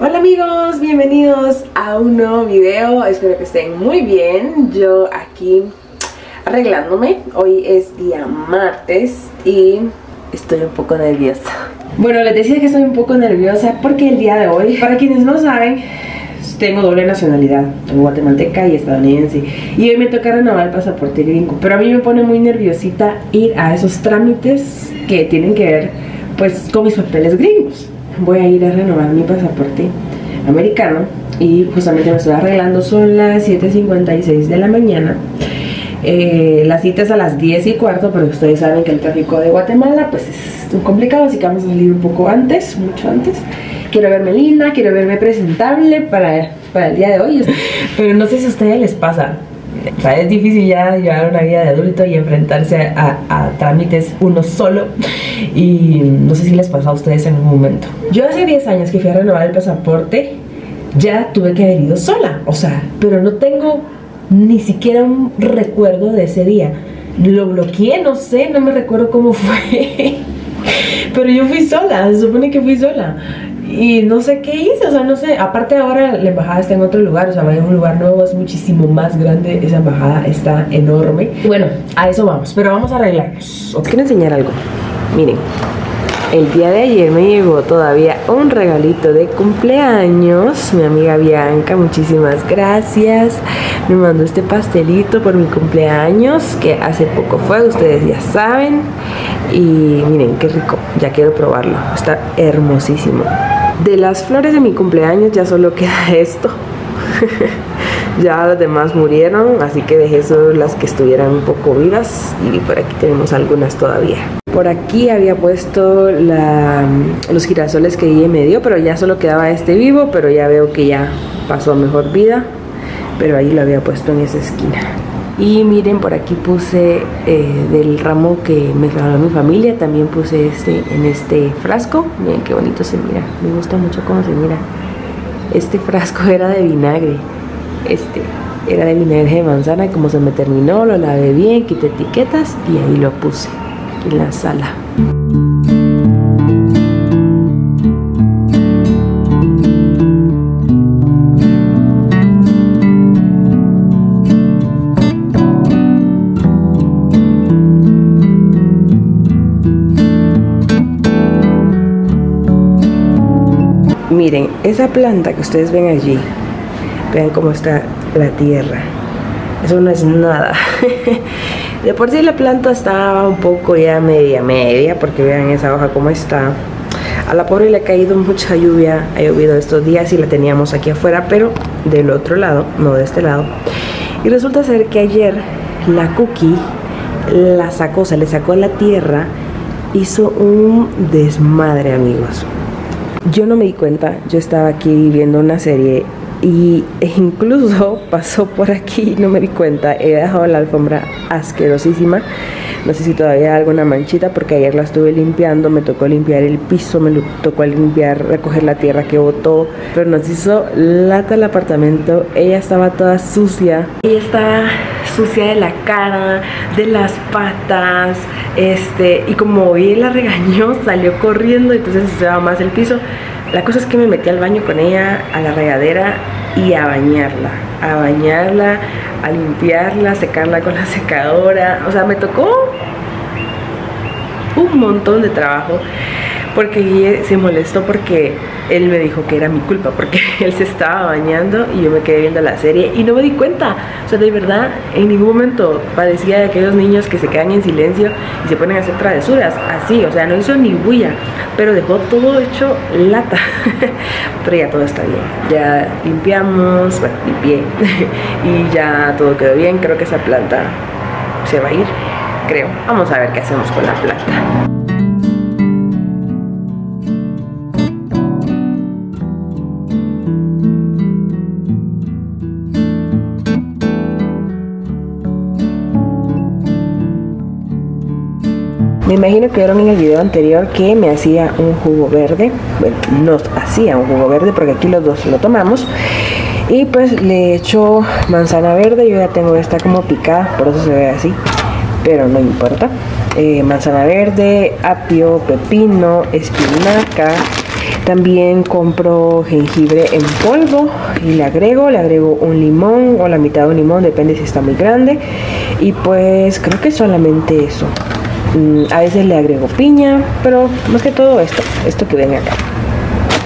Hola amigos, bienvenidos a un nuevo video, espero que estén muy bien, yo aquí arreglándome, hoy es día martes y estoy un poco nerviosa. Bueno, les decía que estoy un poco nerviosa porque el día de hoy, para quienes no saben, tengo doble nacionalidad, guatemalteca y estadounidense. Y hoy me toca renovar el pasaporte gringo. Pero a mí me pone muy nerviosita ir a esos trámites que tienen que ver pues con mis papeles gringos. Voy a ir a renovar mi pasaporte americano y justamente me estoy arreglando. Son las 7.56 de la mañana. Eh, la cita es a las 10 y cuarto, pero ustedes saben que el tráfico de Guatemala pues es complicado, así que vamos a salir un poco antes, mucho antes. Quiero verme linda, quiero verme presentable para, para el día de hoy. Pero no sé si a ustedes les pasa. Es difícil ya llevar una vida de adulto y enfrentarse a, trámites uno solo. Y no sé si les pasa a ustedes en un momento. Yo hace 10 años que fui a renovar el pasaporte, ya tuve que haber ido sola. O sea, pero no tengo ni siquiera un recuerdo de ese día. Lo bloqueé, no sé, no me recuerdo cómo fue. Pero yo fui sola, se supone que fui sola y no sé qué hice, o sea, no sé. Aparte ahora la embajada está en otro lugar, o sea, vaya a un lugar nuevo, es muchísimo más grande, esa embajada está enorme. Bueno, a eso vamos, pero vamos a arreglarnos. Os quiero enseñar algo. Miren, el día de ayer me llegó todavía un regalito de cumpleaños. Mi amiga Bianca, muchísimas gracias. Me mandó este pastelito por mi cumpleaños, que hace poco fue, ustedes ya saben. Y miren, qué rico, ya quiero probarlo. Está hermosísimo. De las flores de mi cumpleaños ya solo queda esto. ya las demás murieron, así que dejé solo las que estuvieran un poco vivas y por aquí tenemos algunas todavía. Por aquí había puesto los girasoles que ella me dio, pero ya solo quedaba este vivo, pero ya veo que ya pasó a mejor vida, pero ahí lo había puesto en esa esquina. Y miren, por aquí puse eh, del ramo que me regaló mi familia, también puse este en este frasco. Miren qué bonito se mira, me gusta mucho cómo se mira. Este frasco era de vinagre, este era de vinagre de manzana y como se me terminó, lo lavé bien, quité etiquetas y ahí lo puse en la sala. Miren, esa planta que ustedes ven allí, vean cómo está la tierra. Eso no es nada. de por sí la planta estaba un poco ya media media, porque vean esa hoja cómo está. A la pobre le ha caído mucha lluvia, ha llovido estos días y la teníamos aquí afuera, pero del otro lado, no de este lado. Y resulta ser que ayer la cookie la sacó, se le sacó la tierra, hizo un desmadre amigos yo no me di cuenta, yo estaba aquí viendo una serie y e incluso pasó por aquí, no me di cuenta, he dejado la alfombra asquerosísima. No sé si todavía hay alguna manchita porque ayer la estuve limpiando, me tocó limpiar el piso, me tocó limpiar, recoger la tierra que botó, pero nos hizo lata el apartamento. Ella estaba toda sucia. Ella estaba sucia de la cara, de las patas, este, y como vi la regañó, salió corriendo, entonces se más el piso. La cosa es que me metí al baño con ella, a la regadera y a bañarla, a bañarla, a limpiarla, secarla con la secadora. O sea, me tocó un montón de trabajo porque se molestó porque él me dijo que era mi culpa porque él se estaba bañando y yo me quedé viendo la serie y no me di cuenta. O sea, de verdad, en ningún momento padecía de aquellos niños que se quedan en silencio y se ponen a hacer travesuras. Así, o sea, no hizo ni bulla, pero dejó todo hecho lata. pero ya todo está bien. Ya limpiamos, bueno, limpié y ya todo quedó bien. Creo que esa planta se va a ir, creo. Vamos a ver qué hacemos con la planta. Me imagino que vieron en el video anterior que me hacía un jugo verde. Bueno, nos hacía un jugo verde porque aquí los dos lo tomamos. Y pues le echo manzana verde. Yo ya tengo esta como picada, por eso se ve así. Pero no importa. Eh, manzana verde, apio, pepino, espinaca, También compro jengibre en polvo y le agrego, le agrego un limón o la mitad de un limón, depende si está muy grande. Y pues creo que solamente eso. Mm, a veces le agrego piña, pero más que todo esto, esto que ven acá.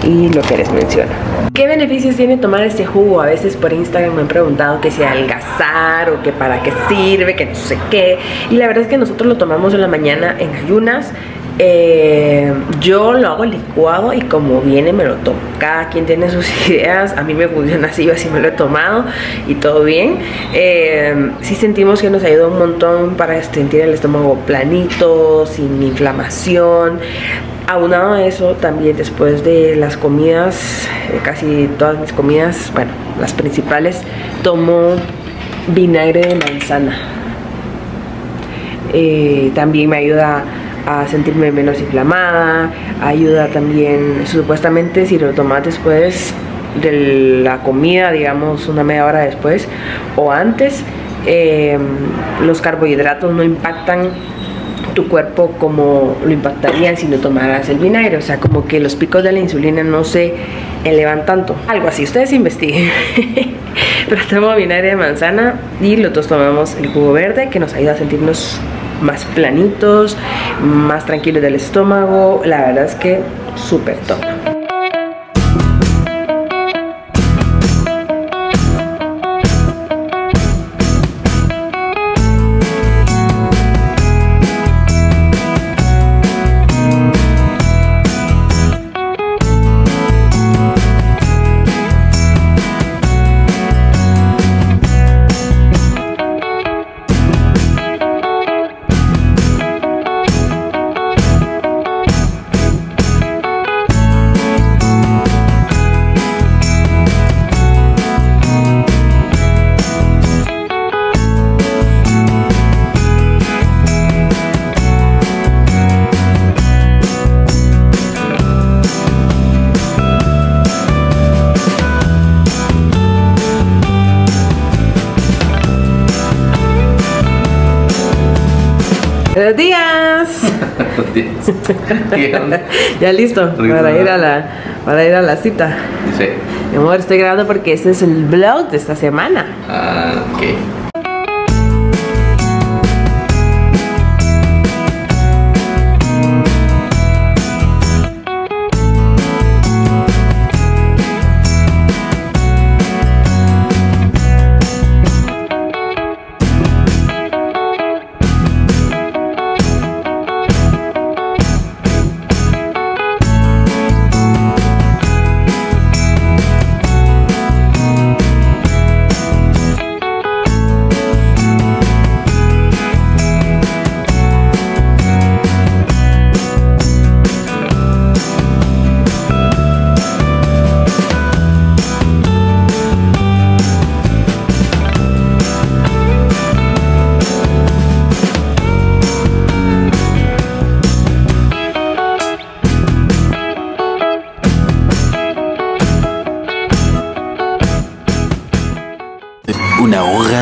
Y lo que les menciono. ¿Qué beneficios tiene tomar este jugo? A veces por Instagram me han preguntado que si algazar o que para qué sirve, que no sé qué. Y la verdad es que nosotros lo tomamos en la mañana en ayunas. Eh, yo lo hago licuado y como viene me lo tomo. Cada quien tiene sus ideas. A mí me funciona así, yo así me lo he tomado y todo bien. Eh, sí sentimos que nos ayuda un montón para sentir el estómago planito, sin inflamación. Aunado a eso, también después de las comidas, eh, casi todas mis comidas, bueno, las principales, tomo vinagre de manzana. Eh, también me ayuda a sentirme menos inflamada, ayuda también, supuestamente si lo tomas después de la comida, digamos una media hora después o antes, eh, los carbohidratos no impactan tu cuerpo como lo impactarían si no tomaras el vinagre. O sea, como que los picos de la insulina no se elevan tanto. Algo así, ustedes investiguen. Pero tomo vinagre de manzana y los dos tomamos el jugo verde que nos ayuda a sentirnos más planitos, más tranquilos del estómago. La verdad es que súper top. ya listo para ir a la para ir a la cita. Sí. Mi amor, estoy grabando porque este es el vlog de esta semana. Ah, ok.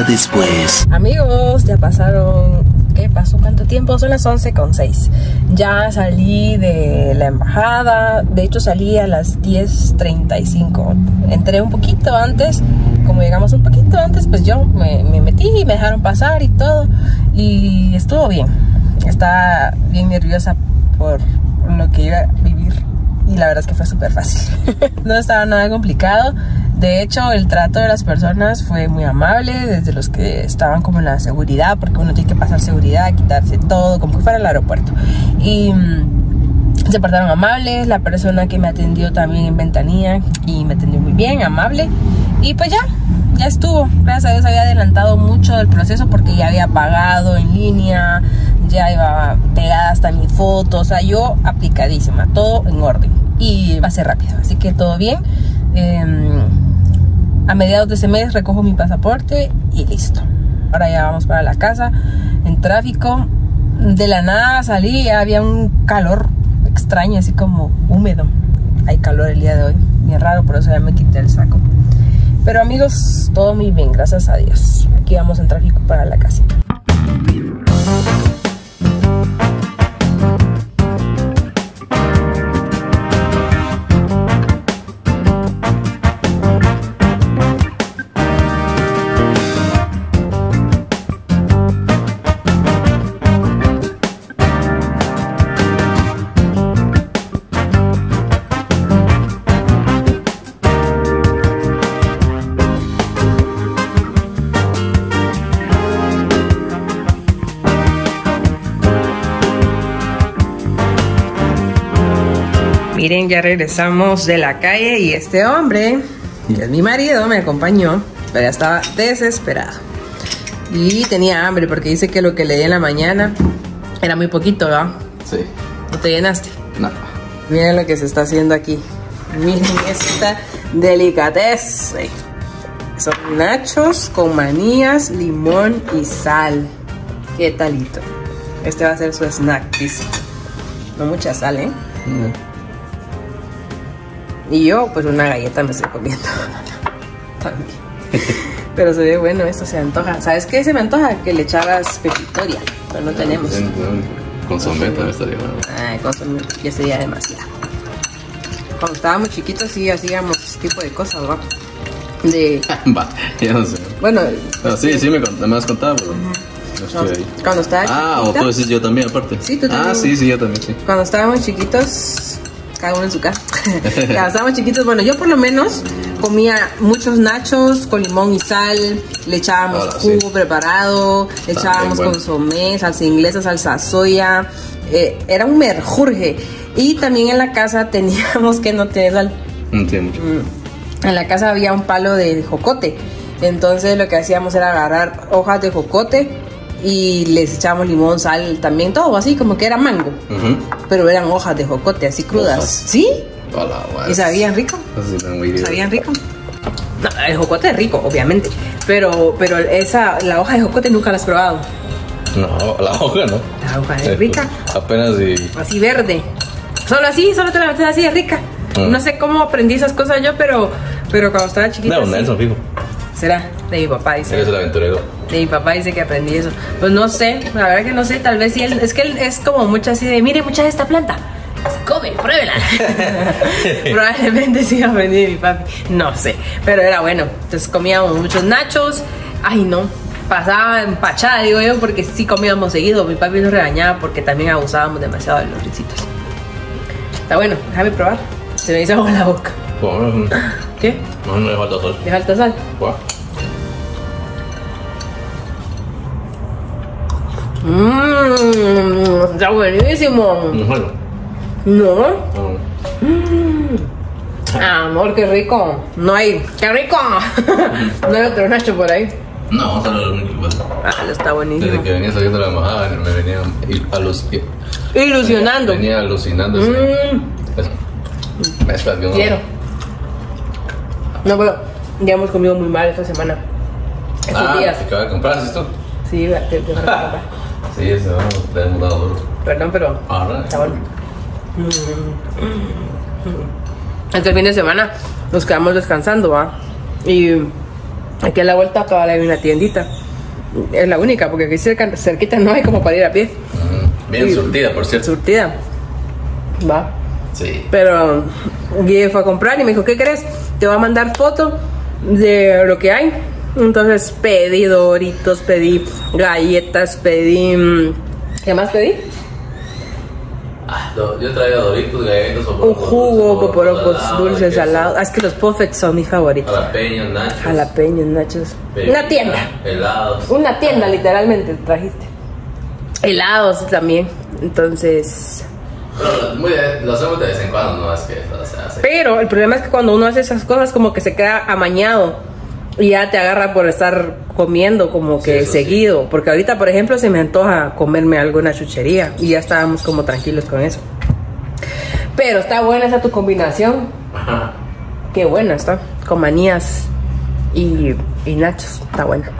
Después. Amigos, ya pasaron. ¿Qué pasó? ¿Cuánto tiempo? Son las 11 con 6. Ya salí de la embajada. De hecho, salí a las 10.35. Entré un poquito antes. Como llegamos un poquito antes, pues yo me, me metí y me dejaron pasar y todo. Y estuvo bien. Estaba bien nerviosa por lo que iba a vivir. Y la verdad es que fue súper fácil. no estaba nada complicado. De hecho, el trato de las personas fue muy amable, desde los que estaban como en la seguridad, porque uno tiene que pasar seguridad, quitarse todo, como que fuera el aeropuerto. Y mm, se portaron amables, la persona que me atendió también en ventanilla y me atendió muy bien, amable. Y pues ya, ya estuvo. Gracias a Dios había adelantado mucho del proceso porque ya había pagado en línea, ya iba pegada hasta mi foto, o sea, yo aplicadísima, todo en orden. Y va a ser rápido, así que todo bien. Eh, a mediados de ese mes recojo mi pasaporte y listo. Ahora ya vamos para la casa en tráfico. De la nada salí, había un calor extraño, así como húmedo. Hay calor el día de hoy, bien raro, por eso ya me quité el saco. Pero amigos, todo muy bien, gracias a Dios. Aquí vamos en tráfico para la casa. Miren, ya regresamos de la calle y este hombre, que es mi marido, me acompañó, pero ya estaba desesperado. Y tenía hambre porque dice que lo que le di en la mañana era muy poquito, ¿verdad? Sí. ¿No te llenaste? No. Miren lo que se está haciendo aquí. Miren esta delicatez. Son nachos con manías, limón y sal. ¿Qué talito? Este va a ser su snack, dice. No mucha sal, ¿eh? Y yo, pues una galleta me estoy comiendo. También. Pero se ve bueno, esto se antoja. ¿Sabes qué se me antoja? Que le echaras pepitoria, pero no tenemos. Consomé también estaría bueno. Ay, consomé, ya sería demasiado. Cuando estábamos chiquitos sí hacíamos ese tipo de cosas, ¿no? De, Va, ya no sé. bueno, No, sí, sí me, cont- me has contado, pero no estoy ahí. cuando estaba Ah, o tú decís yo también, aparte. Sí, tú Ah, también. sí, sí, yo también, sí. cuando estábamos chiquitos, cada uno en su casa. cuando estábamos chiquitos, bueno, yo por lo menos comía muchos nachos con limón y sal, le echábamos Ahora sí. jugo preparado, le También echábamos bueno. consomé, salsa inglesa, salsa soya, eh, era un merjurje. Y también en la casa teníamos que no tener sal. No entiendo mucho. En la casa había un palo de jocote. Entonces lo que hacíamos era agarrar hojas de jocote y les echábamos limón, sal, también todo así como que era mango. Pero eran hojas de jocote, así crudas. ¿Sí? ¿Y sabían rico? ¿Sabían rico? No, el jocote es rico, obviamente. Pero, pero esa, la hoja de jocote nunca la has probado. No, la hoja no. La hoja es rica. apenas y. Así verde. Solo así, solo te la metes así, es rica. Mm. No sé cómo aprendí esas cosas yo, pero, pero cuando estaba chiquita. No. Nelson, fijo. Será de mi papá, dice. Eres el aventurero. De mi papá dice que aprendí eso. Pues no sé, la verdad que no sé, tal vez sí. Él, es que él es como mucho así de, mire, mucha de esta planta. Come, pruébela. Probablemente sí aprendí de mi papi. No sé, pero era bueno. Entonces comíamos muchos nachos. Ay, no. Pasaba empachada, digo yo, porque sí comíamos seguido. Mi papi nos regañaba porque también abusábamos demasiado de los ricitos. Está bueno, déjame probar. Se me hizo agua en la boca. ¿Qué? no, no le falta sol. ¿Le falta sal? Mmm, está buenísimo. Bueno, No, no. amor, qué rico. No hay, qué rico. no hay otro Nacho por ahí. No, solo lo único. Ah, está Desde buenísimo. que venía saliendo la embajada me venía alus- Ilusionando. Venía alucinando. Mm, Eso. Quiero. No, pero ya hemos comido muy mal esta semana. Estos Ah, días. te acaba de comprar, ¿sí esto? Sí, te, te van a comprar. Sí, vamos, te hemos dado duro. Perdón, pero Ahora. está bueno. Este fin de semana nos quedamos descansando, ¿va? Y aquí a la vuelta acá hay una tiendita. Es la única, porque aquí cerca, cerquita no hay como para ir a pie. Bien surtida, por cierto. Surtida. Va. Sí. Pero Guille fue a comprar y me dijo, ¿qué crees? Te voy a mandar foto de lo que hay. Entonces pedí doritos, pedí galletas, pedí... mm, ¿Qué más pedí? Ah, yo traía doritos, galletas, Un jugo, poporocos, dulces, salados. Ah, es que los puffets son mis favoritos. Jalapeños, nachos. Jalapeños, nachos. bebida, Una tienda. Helados. Una tienda, literalmente, trajiste. Helados también. Entonces... Pero muy de- lo hacemos de vez en cuando, no es que o sea, hace. Pero el problema es que cuando uno hace esas cosas como que se queda amañado y ya te agarra por estar comiendo como que sí. seguido. Porque ahorita, por ejemplo, se me antoja comerme algo en la chuchería y ya estábamos como tranquilos con eso. Pero está buena esa tu combinación. Qué buena está. Con manías y, y nachos. Está buena.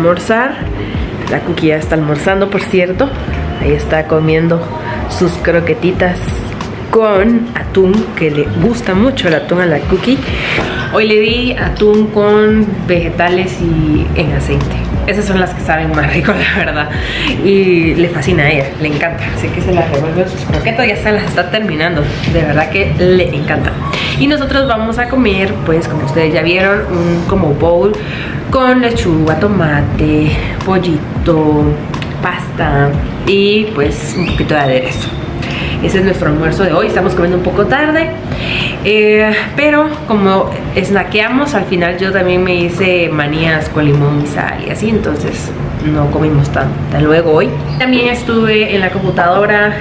Almorzar. La cookie ya está almorzando, por cierto. Ahí está comiendo sus croquetitas con atún, que le gusta mucho el atún a la cookie. Hoy le di atún con vegetales y en aceite. Esas son las que saben más rico, la verdad. Y le fascina a ella, le encanta. Así que se las revuelve sus croquetas, ya se las está terminando. De verdad que le encanta. Y nosotros vamos a comer, pues como ustedes ya vieron, un como bowl con lechuga, tomate, pollito, pasta y pues un poquito de aderezo. Ese es nuestro almuerzo de hoy. Estamos comiendo un poco tarde. Eh, pero como snackeamos, al final yo también me hice manías con limón y sal y así. Entonces no comimos tanto. luego hoy. También estuve en la computadora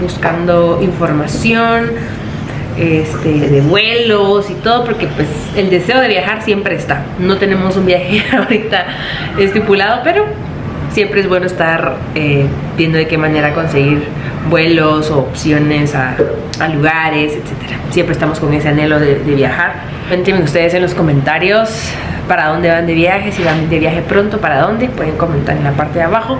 buscando información este, de vuelos y todo, porque pues el deseo de viajar siempre está. No tenemos un viaje ahorita estipulado, pero siempre es bueno estar eh, viendo de qué manera conseguir vuelos o opciones a, lugares, etcétera. Siempre estamos con ese anhelo de, viajar. Cuéntenme ustedes en los comentarios para dónde van de viaje, si van de viaje pronto, para dónde, pueden comentar en la parte de abajo.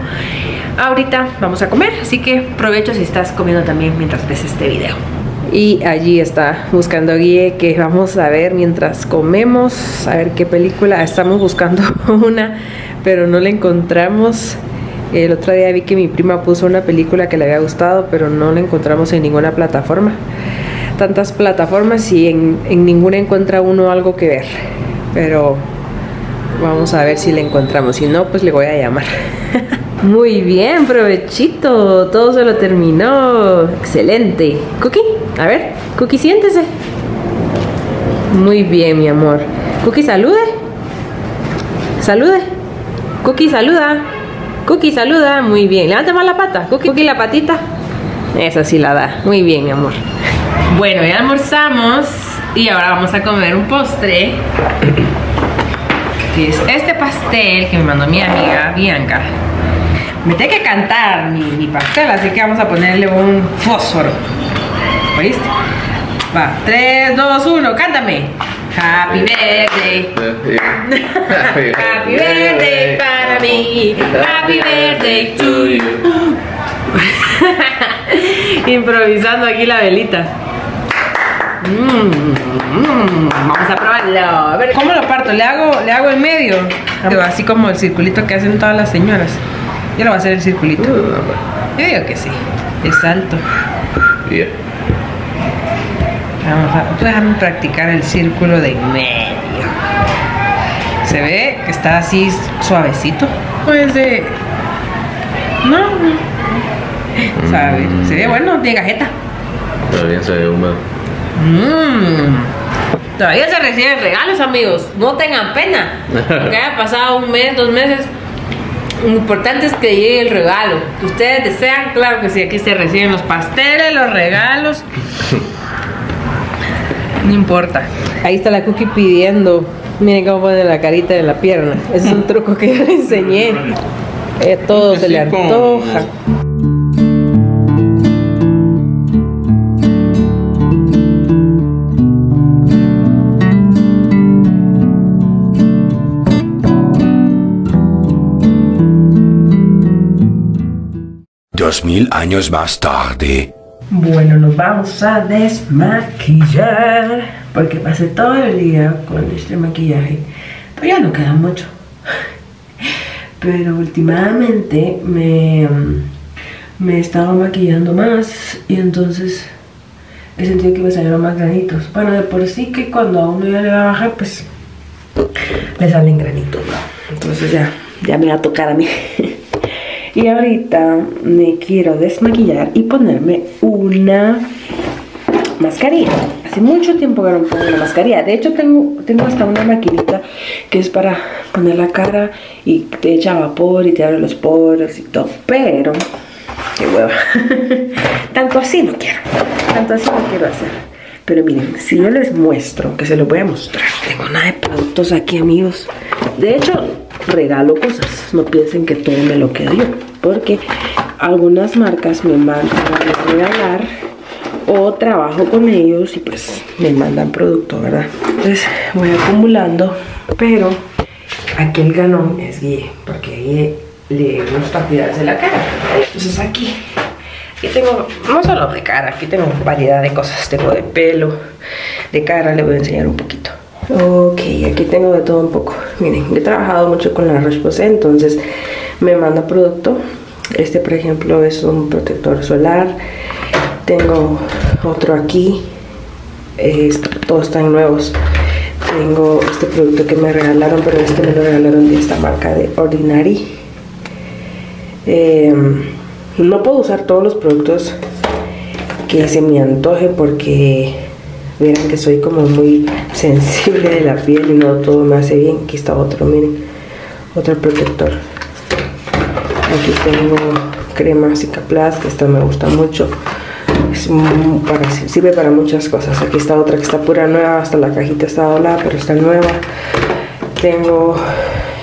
Ahorita vamos a comer, así que provecho si estás comiendo también mientras ves este video. Y allí está buscando guía que vamos a ver mientras comemos, a ver qué película. Estamos buscando una, pero no la encontramos. El otro día vi que mi prima puso una película que le había gustado, pero no la encontramos en ninguna plataforma. Tantas plataformas y en, en ninguna encuentra uno algo que ver. Pero vamos a ver si la encontramos. Si no, pues le voy a llamar. Muy bien, provechito. Todo se lo terminó. Excelente. Cookie, a ver, Cookie, siéntese. Muy bien, mi amor. Cookie, salude. Salude. Cookie, saluda. Cookie, saluda. Muy bien. Levante más la pata. Cookie, Cookie, la patita. Esa sí la da. Muy bien, mi amor. Bueno, ya almorzamos y ahora vamos a comer un postre. Que es este pastel que me mandó mi amiga Bianca. Me tiene que cantar mi, pastel, así que vamos a ponerle un fósforo. ¿Oíste? Va, 3, 2, 1, cántame. Happy birthday. Happy birthday para mí. Happy birthday to you. Improvisando aquí la velita. Mm, vamos a probarlo. A ver, ¿cómo lo parto? ¿Le hago, le hago el medio? Así como el circulito que hacen todas las señoras. Yo lo voy a hacer el circulito. Yo digo que sí. Es alto. Bien. Vamos a. Tú déjame practicar el círculo de medio. Se ve que está así suavecito. Pues de. No, no. ¿Sabe? Se ve bueno, de gajeta. Todavía se ve húmedo. Mmm. Todavía se reciben regalos, amigos. No tengan pena. Que haya pasado un mes, dos meses lo importante es que llegue el regalo. Ustedes desean, claro que sí, aquí se reciben los pasteles, los regalos. No importa. Ahí está la cookie pidiendo. Miren cómo pone la carita de la pierna. Ese es un truco que yo le enseñé. Eh, todo se le antoja. Dos mil años más tarde. Bueno, nos vamos a desmaquillar porque pasé todo el día con este maquillaje. Pero ya no queda mucho. Pero últimamente me, me he maquillando más y entonces he sentido que me salieron más granitos. Bueno, de por sí que cuando a uno ya le va a bajar, pues le salen granitos. Entonces ya, ya me va a tocar a mí. Y ahorita me quiero desmaquillar y ponerme una mascarilla. Hace mucho tiempo que no pongo una mascarilla. De hecho, tengo, tengo hasta una maquinita que es para poner la cara y te echa vapor y te abre los poros y todo. Pero, qué hueva. Tanto así no quiero. Tanto así no quiero hacer. Pero miren, si yo les muestro, que se lo voy a mostrar. Tengo nada de productos aquí, amigos. De hecho, regalo cosas. No piensen que todo me lo quedo yo. Porque algunas marcas me mandan a regalar o trabajo con ellos y pues me mandan producto, ¿verdad? Entonces voy acumulando, pero aquel ganón es Guille, porque ahí le gusta cuidarse la cara. Entonces aquí, aquí tengo, no solo de cara, aquí tengo variedad de cosas. Tengo de pelo, de cara, le voy a enseñar un poquito. Ok, aquí tengo de todo un poco. Miren, he trabajado mucho con la Roche-Posay, entonces me manda producto. Este, por ejemplo, es un protector solar. Tengo otro aquí. todos están nuevos. Tengo este producto que me regalaron, pero este me lo regalaron de esta marca de Ordinary. Em, no puedo usar todos los productos que se me antoje porque Miren que soy como muy sensible de la piel y no todo me hace bien. Aquí está otro, miren. Otro protector. Aquí tengo crema Cicaplast, que esta me gusta mucho. sirve para muchas cosas. Aquí está otra que está pura nueva, hasta la cajita está doblada, pero está nueva. Tengo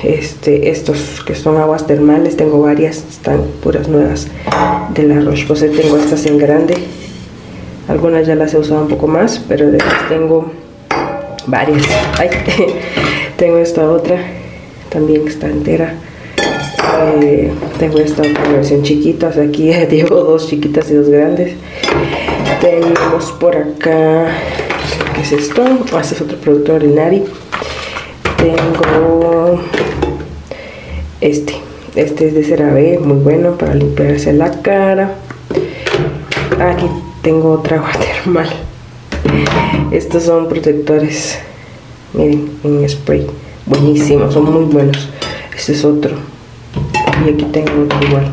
este, estos que son aguas termales, tengo varias, están puras nuevas de la Roche-Posay. Tengo estas en grande algunas ya las he usado un poco más, pero de tengo varias. tengo esta otra, también está entera. Eh, tengo esta otra versión chiquita, aquí llevo dos chiquitas y dos grandes. Tenemos por acá, ¿qué es esto? Ah, este es otro producto ordinario. Tengo este, este es de CeraVe, muy bueno para limpiarse la cara. Aquí tengo otra agua termal. Estos son protectores, miren, en spray. Buenísimos, son muy buenos. Este es otro. Y aquí tengo otro igual.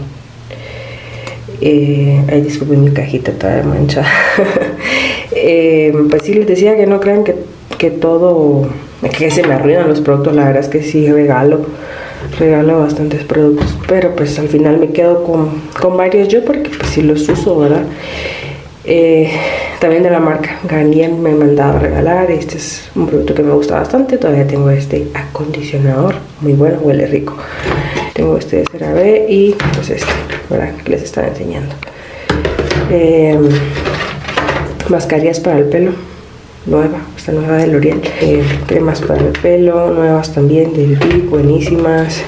Eh, ay, disculpen mi cajita toda manchada. eh, pues sí, les decía que no crean que, que todo, que se me arruinan los productos. La verdad es que sí regalo regalo bastantes productos pero pues al final me quedo con, con varios yo porque pues sí los uso verdad eh, también de la marca Garnier me he mandado a regalar. Este es un producto que me gusta bastante. Todavía tengo este acondicionador, muy bueno, huele rico. Tengo este de CeraVe y pues este, ¿verdad? Que les estaba enseñando. Eh, mascarillas para el pelo, nueva, esta nueva de L'Oreal. Eh, cremas para el pelo, nuevas también de Vic, buenísimas.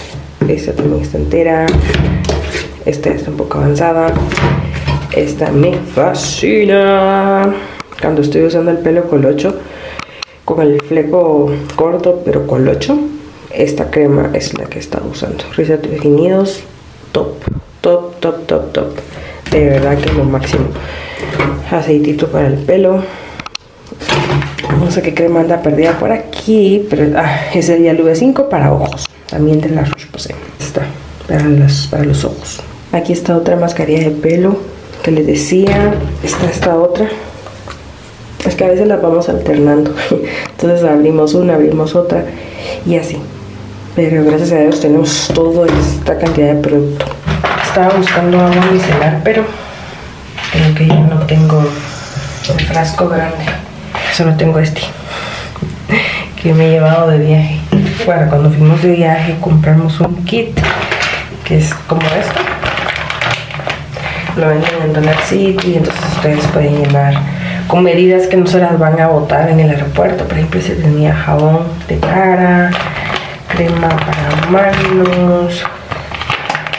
Esta también está entera. Esta está un poco avanzada. Esta me fascina. Cuando estoy usando el pelo colocho, con el fleco corto pero colocho, esta crema es la que he estado usando. Rizos definidos, top, top, top, top, top. De verdad que es lo máximo. Aceitito para el pelo. No sé qué crema anda perdida por aquí, pero ah, sería el V5 para ojos. También de la Roche-Posay. Está para, para los ojos. Aquí está otra mascarilla de pelo que les decía. Está esta otra. Es que a veces las vamos alternando. Entonces abrimos una, abrimos otra y así. Pero gracias a Dios tenemos toda esta cantidad de producto. Estaba buscando agua micelar, pero creo que ya no tengo el frasco grande. Solo tengo este que me he llevado de viaje. Bueno, cuando fuimos de viaje compramos un kit que es como esto lo venden en Dollar City, entonces ustedes pueden llenar con medidas que no se las van a botar en el aeropuerto. Por ejemplo, se tenía jabón de cara, crema para manos,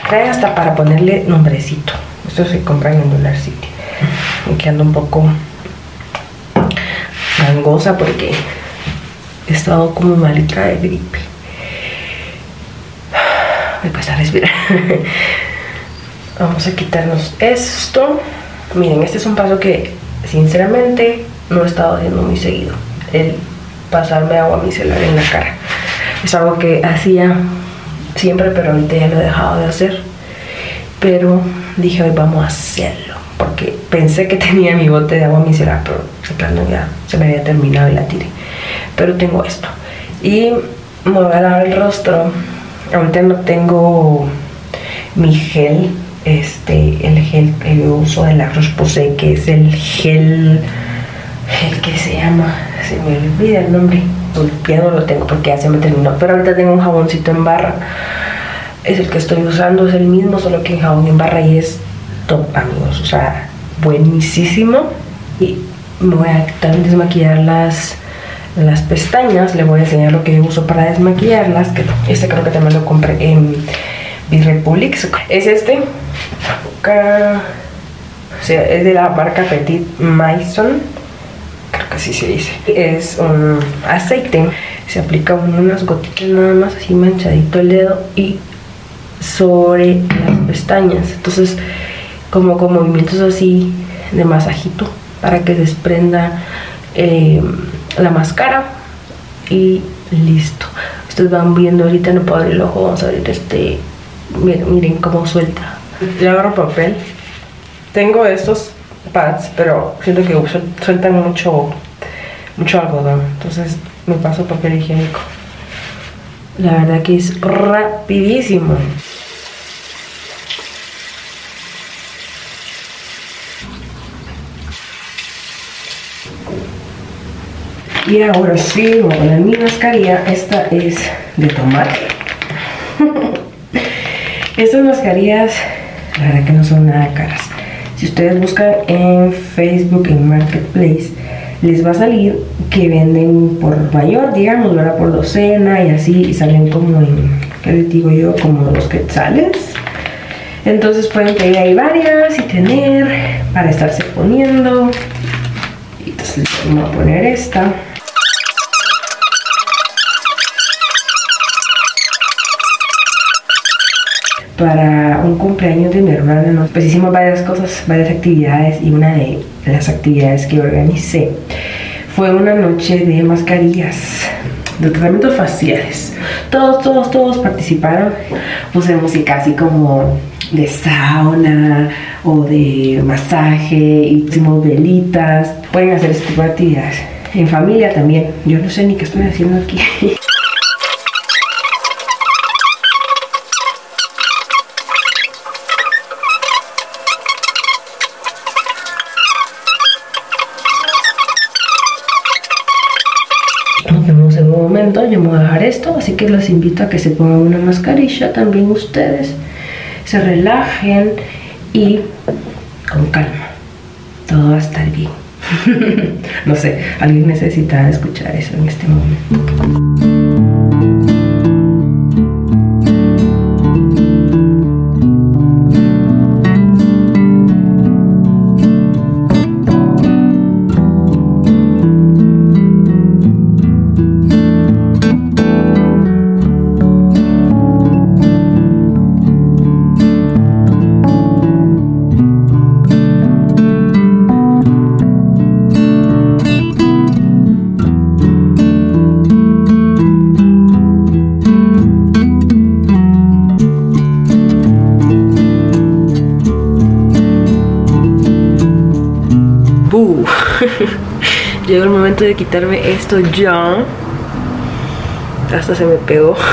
trae hasta para ponerle nombrecito. Esto se compran en Dollar City. Me quedando un poco gangosa porque he estado como malita de gripe. Me cuesta respirar. Vamos a quitarnos esto. Miren, este es un paso que sinceramente no he estado haciendo muy seguido. El pasarme agua micelar en la cara. Es algo que hacía siempre, pero ahorita ya lo he dejado de hacer. Pero dije, hoy vamos a hacerlo. Porque pensé que tenía mi bote de agua micelar, pero plano ya se me había terminado y la tiré. Pero tengo esto. Y me voy a lavar el rostro. Ahorita no tengo mi gel este, el gel que yo uso de la Roche-Posay, que es el gel, el que se llama, se me olvida el nombre, ya lo tengo porque ya se me terminó, pero ahorita tengo un jaboncito en barra, es el que estoy usando, es el mismo, solo que en jabón en barra y es top, amigos, o sea, buenísimo, y me voy a también desmaquillar las, las pestañas. Le voy a enseñar lo que uso para desmaquillarlas. Que este creo que también lo compré en Republic. Es este. O sea, es de la marca Petit Maison. Creo que así se dice. Es un aceite. Se aplica unas gotitas nada más, así manchadito el dedo y sobre las pestañas. Entonces, como con movimientos así de masajito para que desprenda eh, la máscara y listo. Ustedes van viendo ahorita, no puedo abrir el ojo, vamos a abrir este. Miren, miren cómo suelta. Ya agarro papel. Tengo estos pads, pero siento que sueltan mucho, mucho algodón. Entonces me paso papel higiénico. La verdad que es rapidísimo. Y ahora sí, voy a poner mi mascarilla. Esta es de tomate. Estas mascarillas, la verdad que no son nada caras. Si ustedes buscan en Facebook, en Marketplace, les va a salir que venden por mayor, digamos, ¿verdad? Por docena y así, y salen como en, ¿qué les digo yo? Como los quetzales. Entonces pueden pedir ahí varias y tener para estarse poniendo. Entonces vamos a poner esta. Para un cumpleaños de mi hermana, pues hicimos varias cosas, varias actividades y una de las actividades que organicé fue una noche de mascarillas, de tratamientos faciales. Todos, todos, todos participaron. Puse música así como de sauna o de masaje, hicimos velitas. Pueden hacer este tipo de actividades. En familia también. Yo no sé ni qué estoy haciendo aquí. yo me voy a dejar esto, así que los invito a que se pongan una mascarilla también ustedes, se relajen y con calma, todo va a estar bien. no sé, alguien necesita escuchar eso en este momento. Llegó el momento de quitarme esto ya. Hasta se me pegó.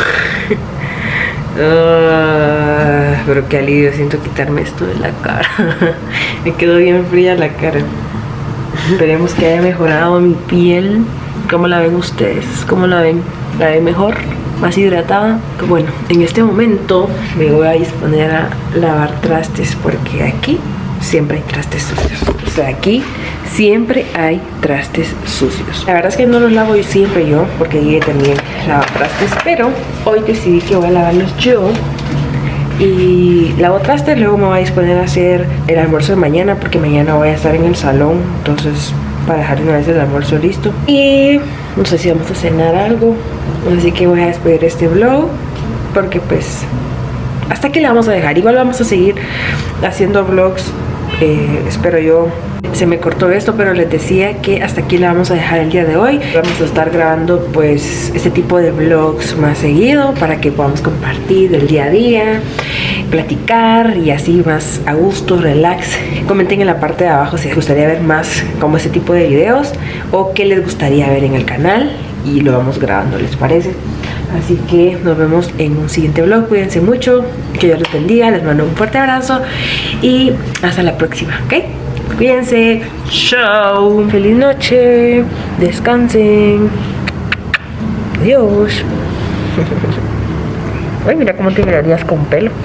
Ah, pero qué alivio siento quitarme esto de la cara. me quedó bien fría la cara. Esperemos que haya mejorado mi piel. ¿Cómo la ven ustedes? ¿Cómo la ven? ¿La ven mejor? ¿Más hidratada? Bueno, en este momento me voy a disponer a lavar trastes porque aquí siempre hay trastes sucios. O sea, aquí siempre hay trastes sucios. La verdad es que no los lavo siempre yo, porque ella también lava trastes, pero hoy decidí que voy a lavarlos yo. Y lavo trastes, luego me voy a disponer a hacer el almuerzo de mañana, porque mañana voy a estar en el salón, entonces para dejar una vez el almuerzo listo. Y no sé si vamos a cenar algo, así que voy a despedir este vlog, porque pues hasta aquí la vamos a dejar. Igual vamos a seguir haciendo vlogs, eh, espero yo se me cortó esto, pero les decía que hasta aquí la vamos a dejar el día de hoy. Vamos a estar grabando pues este tipo de vlogs más seguido para que podamos compartir el día a día, platicar y así más a gusto, relax. Comenten en la parte de abajo si les gustaría ver más como este tipo de videos o qué les gustaría ver en el canal y lo vamos grabando, ¿les parece? Así que nos vemos en un siguiente vlog. Cuídense mucho, que Dios les bendiga, les mando un fuerte abrazo y hasta la próxima, ¿ok? Cuídense. Chao. Feliz noche. Descansen. Adiós. Ay, mira cómo te mirarías con pelo.